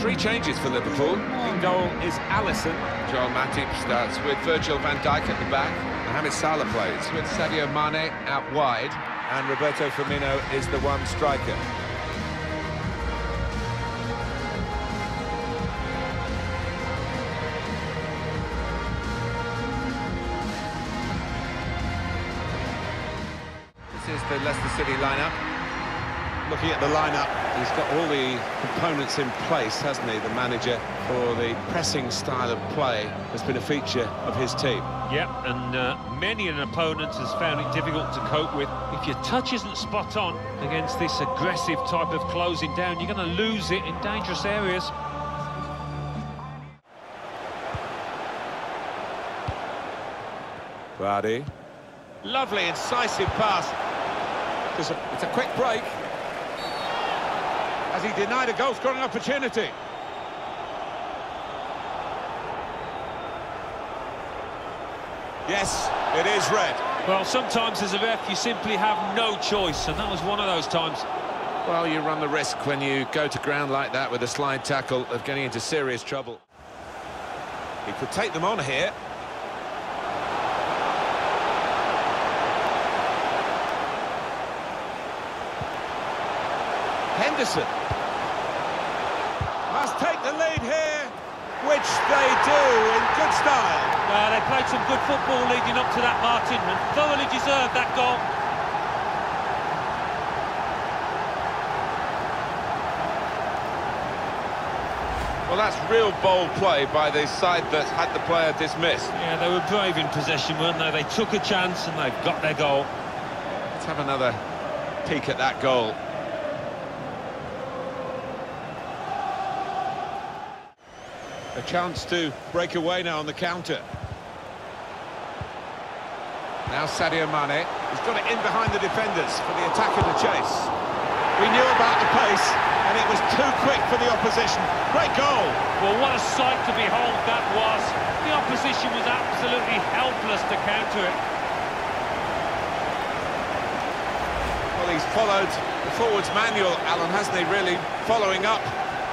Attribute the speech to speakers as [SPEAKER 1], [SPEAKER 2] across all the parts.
[SPEAKER 1] Three changes for Liverpool. In goal is Alisson. Joel Matip starts with Virgil van Dijk at the back. Mohamed Salah plays with Sadio Mane out wide. And Roberto Firmino is the one striker. This is the Leicester City lineup.
[SPEAKER 2] Looking at the lineup, he's got all the components in place, hasn't he, the manager, for the pressing style of play has been a feature of his team.
[SPEAKER 3] Yep, and uh, many an opponent has found it difficult to cope with. If your touch isn't spot on against this aggressive type of closing down, you're going to lose it in dangerous areas.
[SPEAKER 2] Vardy. Lovely, incisive pass. It's a, it's a quick break. As he denied a goal-scoring opportunity. Yes, it is red.
[SPEAKER 3] Well, sometimes as a ref, you simply have no choice, and that was one of those times.
[SPEAKER 1] Well, you run the risk when you go to ground like that with a slide tackle of getting into serious trouble.
[SPEAKER 2] He could take them on here. Henderson. Must take the lead here, which they do in good style.
[SPEAKER 3] Uh, they played some good football leading up to that, Martin, and thoroughly deserved that goal.
[SPEAKER 1] Well, that's real bold play by the side that had the player dismissed.
[SPEAKER 3] Yeah, they were brave in possession, weren't they? They took a chance and they've got their goal.
[SPEAKER 1] Let's have another peek at that goal.
[SPEAKER 2] A chance to break away now on the counter.
[SPEAKER 1] Now Sadio Mane.
[SPEAKER 2] He's got it in behind the defenders for the attack and the chase. We knew about the pace, and it was too quick for the opposition. Great goal.
[SPEAKER 3] Well, what a sight to behold that was. The opposition was absolutely helpless to counter it.
[SPEAKER 1] Well, he's followed the forwards manual, Alan, hasn't he, really following up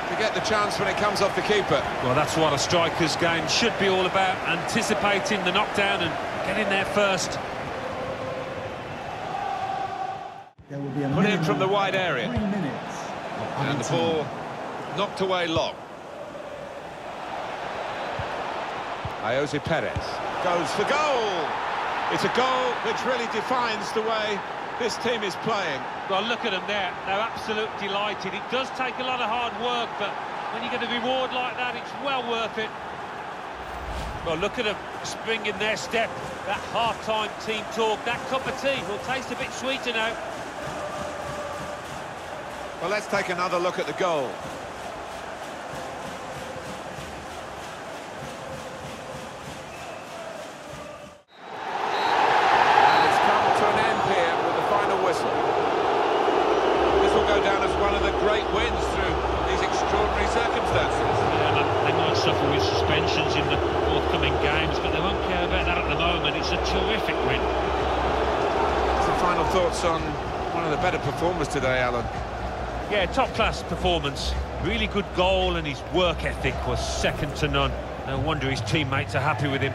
[SPEAKER 1] to get the chance when it comes off the keeper.
[SPEAKER 3] Well, that's what a striker's game should be all about, anticipating the knockdown and getting there first.
[SPEAKER 4] There will be a
[SPEAKER 2] Put in from the wide area.
[SPEAKER 4] Three minutes.
[SPEAKER 1] And the ball knocked away long. Ayoze Perez.
[SPEAKER 2] Goes for goal. It's a goal which really defines the way this team is playing.
[SPEAKER 3] Well, look at them there. They're absolutely delighted. It does take a lot of hard work, but when you get a reward like that, it's well worth it. Well, look at them springing their step. That half-time team talk, that cup of tea will taste a bit sweeter now.
[SPEAKER 2] Well, let's take another look at the goal.
[SPEAKER 1] And it's come to an end here with the final whistle.
[SPEAKER 2] This will go down as one of the great wins through these extraordinary circumstances.
[SPEAKER 3] Yeah, they might suffer with suspensions in the forthcoming games, but they won't care about that at the moment. It's a terrific win.
[SPEAKER 1] Some final thoughts on one of the better performers today, Alan.
[SPEAKER 3] Yeah, top-class performance. Really good goal, and his work ethic was second to none. No wonder his teammates are happy with him.